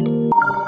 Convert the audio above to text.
you